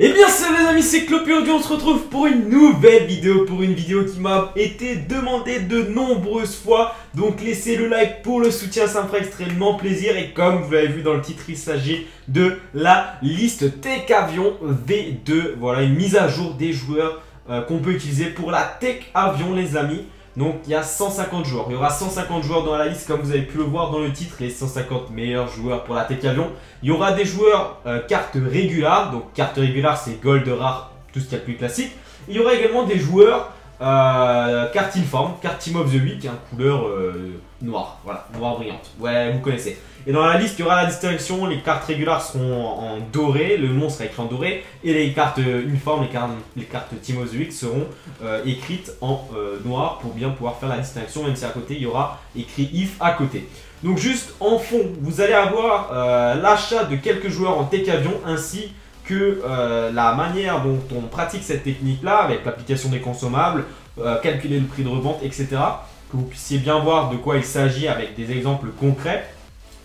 Eh bien salut les amis, c'est Clopé Audio, on se retrouve pour une nouvelle vidéo, pour une vidéo qui m'a été demandée de nombreuses fois. Donc laissez le like pour le soutien, ça me ferait extrêmement plaisir. Et comme vous l'avez vu dans le titre, il s'agit de la liste Tech Avion V2. Voilà, une mise à jour des joueurs euh, qu'on peut utiliser pour la Tech Avion les amis. Donc il y a 150 joueurs. Il y aura 150 joueurs dans la liste, comme vous avez pu le voir dans le titre, les 150 meilleurs joueurs pour la Tech Avion. Il y aura des joueurs euh, cartes régulières, donc cartes régulières c'est gold, rare, tout ce qui est plus classique. Il y aura également des joueurs euh, carte informe, carte Team of the Week, hein, couleur euh, noire, voilà, noire brillante. Ouais, vous connaissez. Et dans la liste, il y aura la distinction, les cartes régulières seront en, doré, le nom sera écrit en doré, et les cartes uniformes, les cartes, les cartes Team of the Week seront euh, écrites en noir pour bien pouvoir faire la distinction, même si à côté il y aura écrit if à côté. Donc juste en fond, vous allez avoir l'achat de quelques joueurs en tech avion ainsi que euh, la manière dont on pratique cette technique-là, avec l'application des consommables, euh, calculer le prix de revente, etc., que vous puissiez bien voir de quoi il s'agit avec des exemples concrets.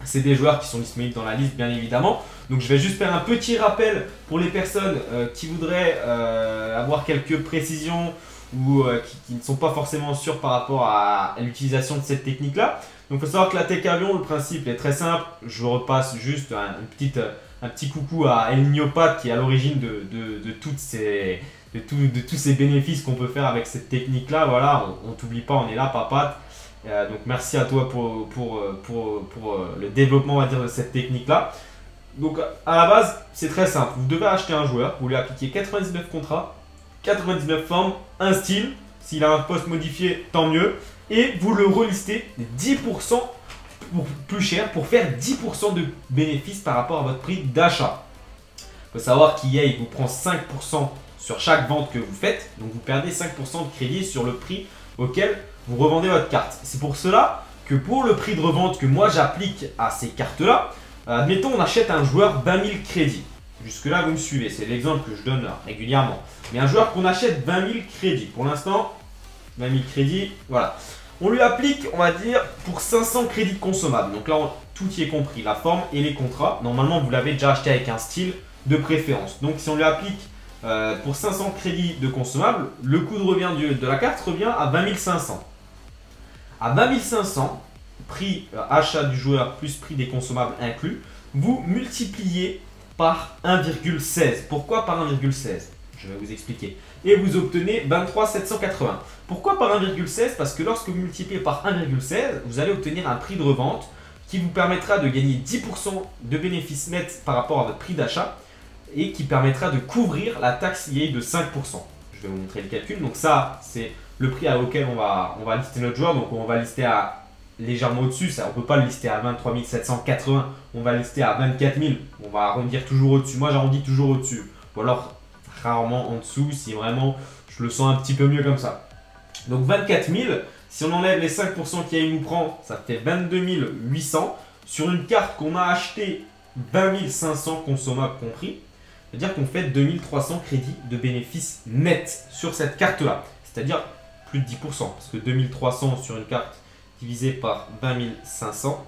C'est des joueurs qui sont disponibles dans la liste, bien évidemment. Donc je vais juste faire un petit rappel pour les personnes euh, qui voudraient avoir quelques précisions ou qui, ne sont pas forcément sûrs par rapport à, l'utilisation de cette technique-là. Donc il faut savoir que la tech avion, le principe est très simple. Je repasse juste une petite un petit coucou à El Niopat qui est à l'origine de, de, toutes ces, de, de, tous ces bénéfices qu'on peut faire avec cette technique-là. Voilà, on, ne t'oublie pas, on est là, papa. Euh, donc merci à toi pour, pour, pour, pour, euh, le développement on va dire, de cette technique-là. Donc à la base, c'est très simple. Vous devez acheter un joueur, vous lui appliquez 99 contrats, 99 formes, un style. S'il a un poste modifié, tant mieux. Et vous le relistez 10% plus cher pour faire 10% de bénéfice par rapport à votre prix d'achat. Il faut savoir qu'EA vous prend 5% sur chaque vente que vous faites, donc vous perdez 5% de crédit sur le prix auquel vous revendez votre carte. C'est pour cela que pour le prix de revente que moi j'applique à ces cartes-là, admettons on achète un joueur 20 000 crédits. Jusque là vous me suivez, c'est l'exemple que je donne régulièrement. Mais un joueur qu'on achète 20 000 crédits. Pour l'instant, 20 000 crédits, voilà. On lui applique, on va dire, pour 500 crédits consommables. Donc là, tout y est compris, la forme et les contrats. Normalement, vous l'avez déjà acheté avec un style de préférence. Donc si on lui applique euh, pour 500 crédits de consommables, le coût de revient de, la carte revient à 20 500. À 20 500, prix euh, achat du joueur plus prix des consommables inclus, vous multipliez par 1,16. Pourquoi par 1,16 Je vais vous expliquer. Et vous obtenez 23 780. Pourquoi par 1,16 Parce que lorsque vous multipliez par 1,16, vous allez obtenir un prix de revente qui vous permettra de gagner 10% de bénéfices nets par rapport à votre prix d'achat et qui permettra de couvrir la taxe liée de 5%. Je vais vous montrer le calcul. Donc ça, c'est le prix auquel on va, on va lister notre joueur. Donc on va lister à légèrement au-dessus. On ne peut pas le lister à 23 780. On va lister à 24 000. On va arrondir toujours au-dessus. Moi, j'arrondis toujours au-dessus. Ou alors rarement en dessous si vraiment je le sens un petit peu mieux comme ça. Donc 24 000, si on enlève les 5% qu'il nous prend, ça fait 22 800 sur une carte qu'on a achetée 20 500 consommables compris. C'est-à-dire qu'on fait 2300 crédits de bénéfices nets sur cette carte-là. C'est-à-dire plus de 10%. Parce que 2300 sur une carte divisé par 20 500,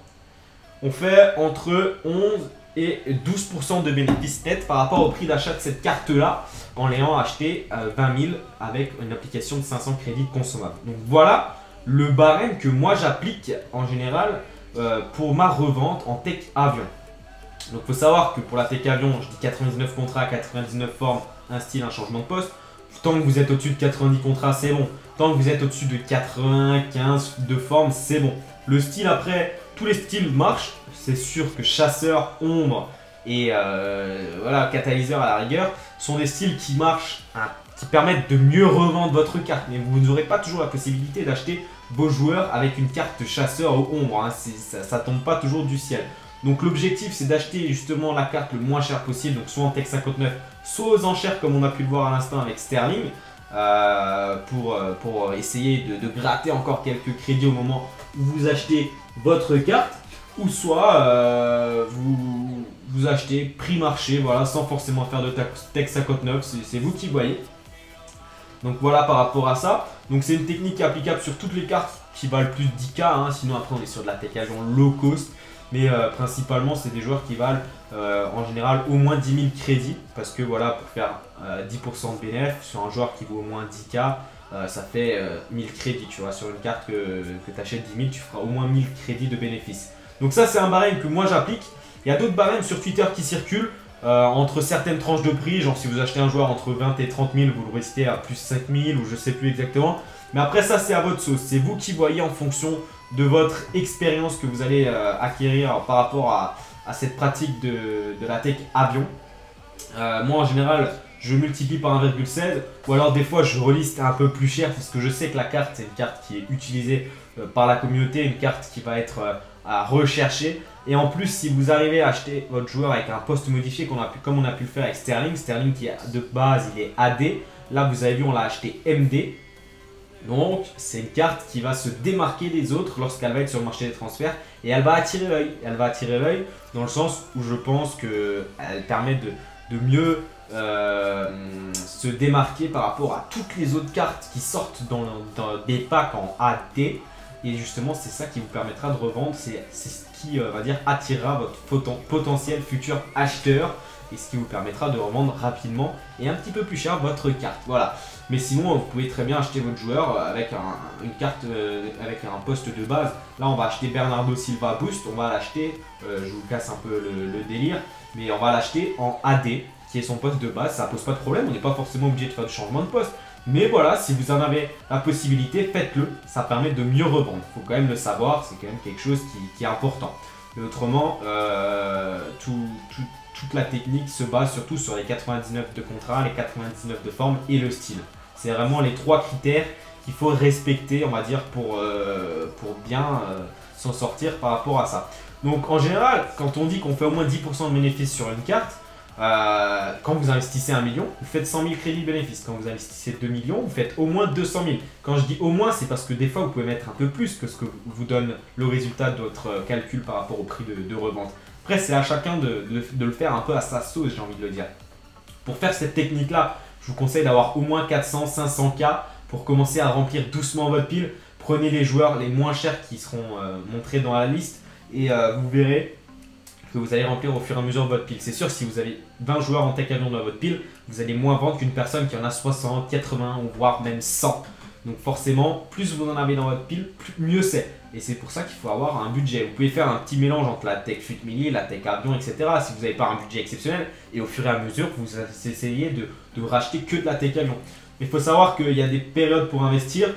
on fait entre 11 et 12% de bénéfices nets par rapport au prix d'achat de cette carte-là en l'ayant acheté 20 000 avec une application de 500 crédits consommables. Donc voilà le barème que moi j'applique en général euh, pour ma revente en tech avion. Donc faut savoir que pour la tech avion, je dis 99 contrats, 99 formes, un style, un changement de poste. Tant que vous êtes au-dessus de 90 contrats, c'est bon. Tant que vous êtes au-dessus de 95 de formes, c'est bon. Le style après, tous les styles marchent. C'est sûr que chasseur, ombre et euh, catalyseur à la rigueur sont des styles qui marchent, hein, qui permettent de mieux revendre votre carte. Mais vous n'aurez pas toujours la possibilité d'acheter vos joueurs avec une carte chasseur au ombre. Hein. ça, tombe pas toujours du ciel. Donc l'objectif c'est d'acheter justement la carte le moins cher possible, donc soit en Tech 59, soit aux enchères comme on a pu le voir à l'instant avec Sterling, euh, pour, euh, pour essayer de, gratter encore quelques crédits au moment où vous achetez votre carte, ou soit euh, vous, vous achetez prix marché, voilà, sans forcément faire de Tech 59, c'est vous qui voyez. Donc voilà par rapport à ça. Donc c'est une technique applicable sur toutes les cartes qui valent plus de 10k, hein. sinon après on est sur de la tech agent low cost. Mais principalement c'est des joueurs qui valent en général au moins 10 000 crédits, parce que voilà, pour faire 10% de bénéfice sur un joueur qui vaut au moins 10k, ça fait 1000 crédits, tu vois, sur une carte que, que tu achètes 10 000, tu feras au moins 1000 crédits de bénéfice. Donc ça c'est un barème que moi j'applique, il y a d'autres barèmes sur Twitter qui circulent, euh, entre certaines tranches de prix, genre si vous achetez un joueur entre 20 et 30 000, vous le restez à plus 5 000 ou je sais plus exactement. Mais après ça c'est à votre sauce, c'est vous qui voyez en fonction de votre expérience que vous allez euh, acquérir par rapport à, cette pratique de, la tech avion. Euh, moi en général je multiplie par 1,16 ou alors des fois je reliste un peu plus cher parce que je sais que la carte c'est une carte qui est utilisée par la communauté, une carte qui va être à rechercher. Et en plus, si vous arrivez à acheter votre joueur avec un poste modifié, a pu, comme on a pu le faire avec Sterling, Sterling qui est de base, il est AD. Là, vous avez vu, on l'a acheté MD. Donc, c'est une carte qui va se démarquer des autres lorsqu'elle va être sur le marché des transferts. Et elle va attirer l'œil. Elle va attirer l'œil dans le sens où je pense qu'elle permet de, mieux euh, se démarquer par rapport à toutes les autres cartes qui sortent dans, dans des packs en AD. Et justement, c'est ça qui vous permettra de revendre. C'est ce qui, euh, va dire, attirera votre potentiel futur acheteur et ce qui vous permettra de revendre rapidement et un petit peu plus cher votre carte. Voilà. Mais sinon, vous pouvez très bien acheter votre joueur avec une carte euh, avec un poste de base. Là, on va acheter Bernardo Silva Boost. On va l'acheter, euh, je vous casse un peu le, délire, mais on va l'acheter en AD, qui est son poste de base. Ça pose pas de problème. On n'est pas forcément obligé de faire de changement de poste. Mais voilà, si vous en avez la possibilité, faites-le. Ça permet de mieux revendre. Il faut quand même le savoir, c'est quand même quelque chose qui, est important. Et autrement, euh, toute la technique se base surtout sur les 99 de contrat, les 99 de forme et le style. C'est vraiment les trois critères qu'il faut respecter, on va dire, pour, euh, pour bien euh, s'en sortir par rapport à ça. Donc en général, quand on dit qu'on fait au moins 10% de bénéfices sur une carte, euh, quand vous investissez 1 million, vous faites 100 000 crédits bénéfices. Quand vous investissez 2 millions, vous faites au moins 200 000. Quand je dis au moins, c'est parce que des fois, vous pouvez mettre un peu plus que ce que vous donne le résultat de votre euh, calcul par rapport au prix de, revente. Après, c'est à chacun de, le faire un peu à sa sauce, j'ai envie de le dire. Pour faire cette technique-là, je vous conseille d'avoir au moins 400, 500K pour commencer à remplir doucement votre pile. Prenez les joueurs les moins chers qui seront euh, montrés dans la liste et vous verrez que vous allez remplir au fur et à mesure de votre pile. C'est sûr, si vous avez 20 joueurs en tech avion dans votre pile, vous allez moins vendre qu'une personne qui en a 60, 80 ou voire même 100. Donc forcément, plus vous en avez dans votre pile, mieux c'est. Et c'est pour ça qu'il faut avoir un budget. Vous pouvez faire un petit mélange entre la tech fuite mini, la tech avion, etc. Si vous n'avez pas un budget exceptionnel. Et au fur et à mesure, vous essayez de, de racheter que de la tech avion. Mais il faut savoir qu'il y a des périodes pour investir.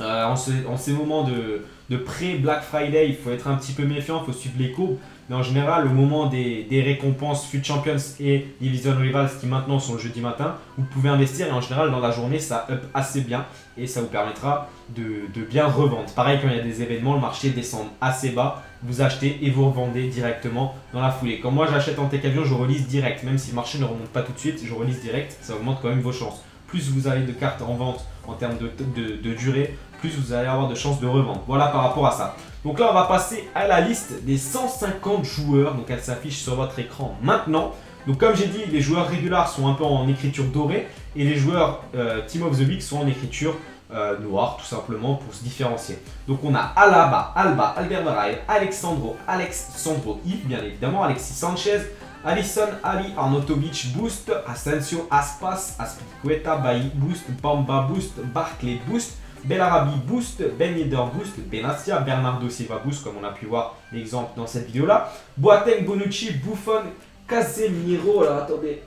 Euh, en, ces moments de, de pré-Black Friday, il faut être un petit peu méfiant, il faut suivre les courbes. Mais en général, au moment des, récompenses Fut Champions et Division Rivals qui maintenant sont le jeudi matin, vous pouvez investir et en général dans la journée ça up assez bien et ça vous permettra de, bien revendre. Pareil quand il y a des événements, le marché descend assez bas, vous achetez et vous revendez directement dans la foulée. Quand moi j'achète en tech avion, je relise direct, même si le marché ne remonte pas tout de suite, je relise direct, ça augmente quand même vos chances. Plus vous avez de cartes en vente en termes de, durée, plus vous allez avoir de chances de revendre. Voilà par rapport à ça. Donc là, on va passer à la liste des 150 joueurs. Donc elle s'affiche sur votre écran maintenant. Donc comme j'ai dit, les joueurs régulars sont un peu en écriture dorée et les joueurs euh, Team of the Week sont en écriture euh, noire, tout simplement pour se différencier. Donc on a Alaba, Alba, Albert Alexandro, Alexandro Yves, bien évidemment, Alexis Sanchez, Alisson, Ali, Arnautovic, Boost, Asensio, Aspas, Aspilicueta, Bailly, Boost, Bamba, Boost, Barclay, Boost, Belarabi Boost, Ben Yedder Boost, Benatia, Bernardo Silva Boost, comme on a pu voir l'exemple dans cette vidéo-là. Boateng, Bonucci, Buffon, Casemiro, alors attendez,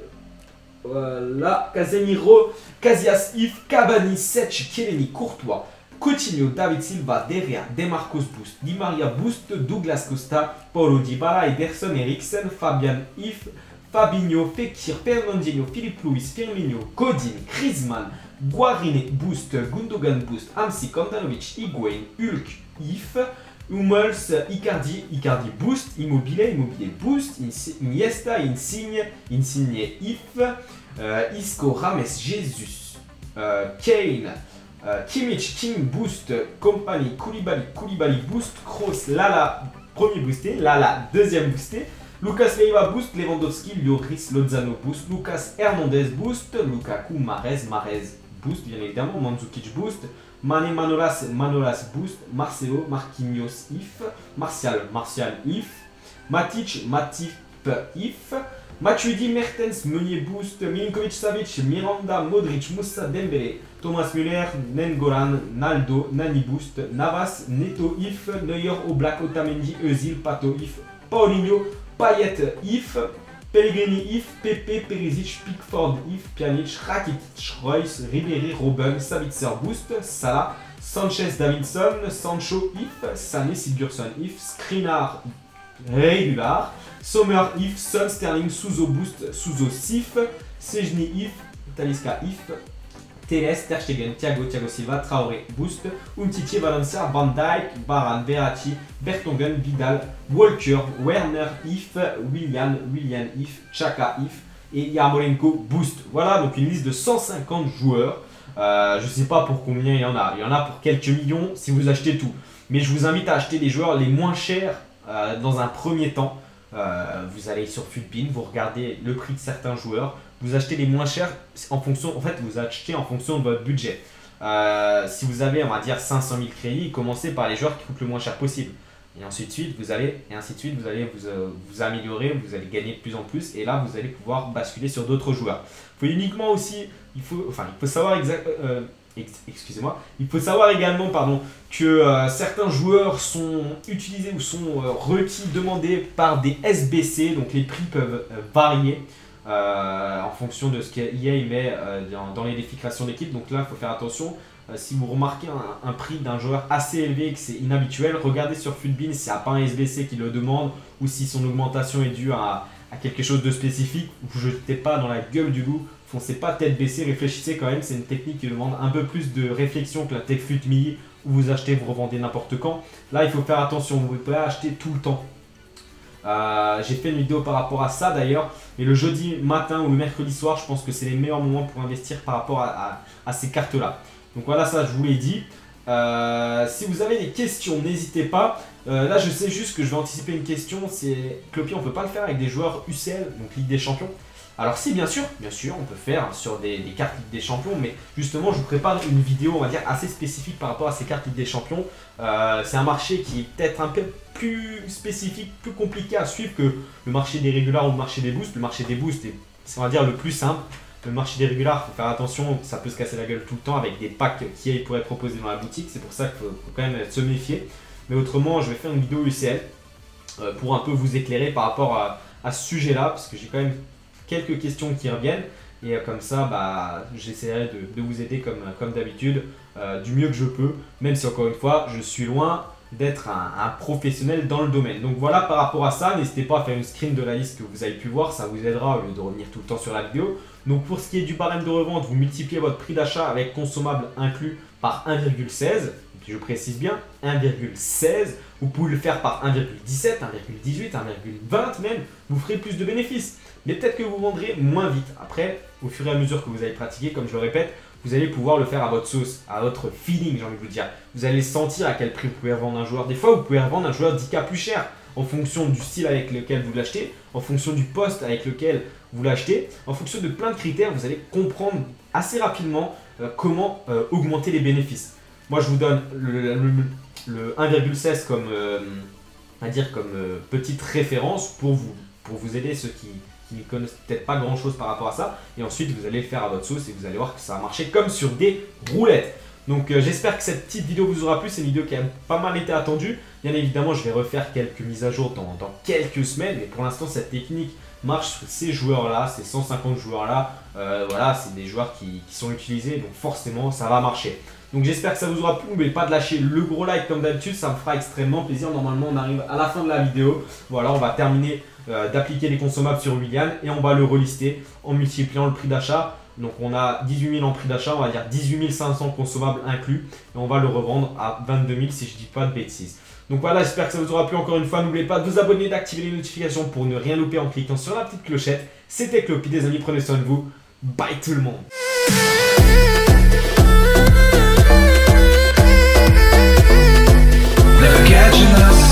voilà, Casemiro, Casillas If, Cavani, Setch, Keleni, Courtois, Coutinho, David Silva, Deria, Demarcos Boost, Di Maria Boost, Douglas Costa, Paulo Dybala, Ederson Eriksen, Fabian If, Fabinho, Fekir, Fernandinho, Philippe Luis, Firmino, Godin, Griezmann, Guarine Boost, Gundogan Boost, Amsi, Kantanovic, Higuain, Hulk, If, Hummels, Icardi, Icardi Boost, Immobile, Immobile Boost, Iniesta, Insigne, Insigne If, euh, Isco, Rames, Jesus, euh, Kane, euh, Kimmich, King Boost, Company, Koulibaly, Koulibaly Boost, Kroos, Lala, premier boosté, Lala, deuxième boosté, Lucas Leiva boost, Lewandowski, Lloris, Lozano boost, Lucas Hernandez boost, Lukaku, Marez, Marez boost, bien évidemment. Mandzukic boost. Mane Manolas, Manolas boost. Marcelo, Marquinhos if. Martial, Martial if. Matic, Matip if. Matuidi, Mertens, Meunier boost. Milinkovic, Savic, Miranda, Modric, Moussa, Dembele. Thomas Müller, Nengolan, Naldo, Nani boost. Navas, Neto if. Neuer, Oblak, Otamendi, Eusil, Pato if. Paulinho, Payet if. Pellegrini if, Pepe, Perisic, Pickford if, Pjanic, Rakitic, Royce, Ribéry, Robben, Savitzer Boost, Salah, Sanchez, Davidson, Sancho if, Sané, Sigurdsson if, Skrinar, Régular, Sommer if, Son, Sterling, Souzo Boost, Souzo Sif, Sejni if, Taliska if, Teles, Ter Stegen, Thiago, Thiago Silva, Traoré, Boost, Umtiti, Valencia, Van Dijk, Baran, Verratti, Bertongen, Vidal, Walker, Werner, If, William, William, If, Chaka, If et Yarmolenko, Boost. Voilà donc une liste de 150 joueurs. Euh, je ne sais pas pour combien il y en a. Il y en a pour quelques millions si vous achetez tout. Mais je vous invite à acheter les joueurs les moins chers euh, dans un premier temps. Euh, vous allez sur Futbin, vous regardez le prix de certains joueurs, vous achetez les moins chers en fonction, en fait, vous achetez en fonction de votre budget. Euh, si vous avez, on va dire, 500 000 crédits, commencez par les joueurs qui coûtent le moins cher possible. Et ensuite, suite, vous allez, et ainsi de suite, vous allez vous, euh, vous, améliorer, vous allez gagner de plus en plus, et là, vous allez pouvoir basculer sur d'autres joueurs. Il faut uniquement aussi, il faut, enfin, il faut savoir exactement. Euh, excusez-moi, il faut savoir également que certains joueurs sont utilisés ou sont requis, demandés par des SBC, donc les prix peuvent varier. Euh, en fonction de ce qu'EA met euh, dans, les défis d'équipe. Donc là, il faut faire attention. Euh, si vous remarquez un, prix d'un joueur assez élevé et que c'est inhabituel, regardez sur Futbin s'il n'y a pas un SBC qui le demande ou si son augmentation est due à, quelque chose de spécifique. Vous ne jetez pas dans la gueule du loup, foncez pas tête baissée, réfléchissez quand même. C'est une technique qui demande un peu plus de réflexion que la Tech Fut où vous achetez, vous revendez n'importe quand. Là, il faut faire attention, vous ne pouvez pas acheter tout le temps. Euh, j'ai fait une vidéo par rapport à ça d'ailleurs. Mais le jeudi matin ou le mercredi soir, je pense que c'est les meilleurs moments pour investir par rapport à, ces cartes-là. Donc voilà, ça je vous l'ai dit. Euh, si vous avez des questions, n'hésitez pas. Euh, là, je sais juste que je vais anticiper une question. C'est Clopier, on peut pas le faire avec des joueurs UCL, donc Ligue des Champions. Alors si bien sûr, bien sûr, on peut faire sur des, cartes Ligue des Champions, mais justement je vous prépare une vidéo, on va dire, assez spécifique par rapport à ces cartes Ligue des Champions. Euh, c'est un marché qui est peut-être un peu plus spécifique, plus compliqué à suivre que le marché des régulars ou le marché des boosts. Le marché des boosts est, on va dire, le plus simple. Le marché des régulars, faut faire attention, ça peut se casser la gueule tout le temps avec des packs qui pourraient proposer dans la boutique. C'est pour ça qu'il faut, quand même se méfier. Mais autrement, je vais faire une vidéo UCL euh, pour un peu vous éclairer par rapport à ce sujet-là, parce que j'ai quand même quelques questions qui reviennent. Et euh, comme ça, bah, j'essaierai de, vous aider comme, comme d'habitude, euh, du mieux que je peux, même si encore une fois, je suis loin d'être un, professionnel dans le domaine. Donc voilà par rapport à ça, n'hésitez pas à faire une screen de la liste que vous avez pu voir, ça vous aidera au lieu de revenir tout le temps sur la vidéo. Donc pour ce qui est du barème de revente, vous multipliez votre prix d'achat avec consommable inclus par 1,16 je précise bien 1,16, vous pouvez le faire par 1,17, 1,18, 1,20 même, vous ferez plus de bénéfices. Mais peut-être que vous vendrez moins vite. Après, au fur et à mesure que vous allez pratiquer, comme je le répète, vous allez pouvoir le faire à votre sauce, à votre feeling, j'ai envie de vous dire. Vous allez sentir à quel prix vous pouvez vendre un joueur. Des fois, vous pouvez vendre un joueur 10K plus cher en fonction du style avec lequel vous l'achetez, en fonction du poste avec lequel vous l'achetez, en fonction de plein de critères, vous allez comprendre assez rapidement euh, comment euh, augmenter les bénéfices. Moi, je vous donne le, 1,16 comme, euh, dire comme petite référence pour vous, pour vous aider ceux qui, ne connaissent peut-être pas grand-chose par rapport à ça. Et ensuite, vous allez le faire à votre sauce et vous allez voir que ça va marcher comme sur des roulettes. Donc euh, j'espère que cette petite vidéo vous aura plu, c'est une vidéo qui a pas mal été attendue. Bien évidemment, je vais refaire quelques mises à jour dans, quelques semaines, mais pour l'instant, cette technique marche sur ces joueurs-là, ces 150 joueurs-là. voilà, c'est des joueurs qui, qui, sont utilisés, donc forcément, ça va marcher. Donc j'espère que ça vous aura plu. N'oubliez pas de lâcher le gros like comme d'habitude, ça me fera extrêmement plaisir. Normalement, on arrive à la fin de la vidéo. Voilà, on va terminer euh, d'appliquer les consommables sur William et on va le relister en multipliant le prix d'achat. Donc on a 18 000 en prix d'achat, on va dire 18 500 consommables inclus et on va le revendre à 22 000 si je dis pas de bêtises. Donc voilà, j'espère que ça vous aura plu encore une fois. N'oubliez pas de vous abonner, d'activer les notifications pour ne rien louper en cliquant sur la petite clochette. C'était Clopi, des amis, prenez soin de vous. Bye tout le monde imagine us.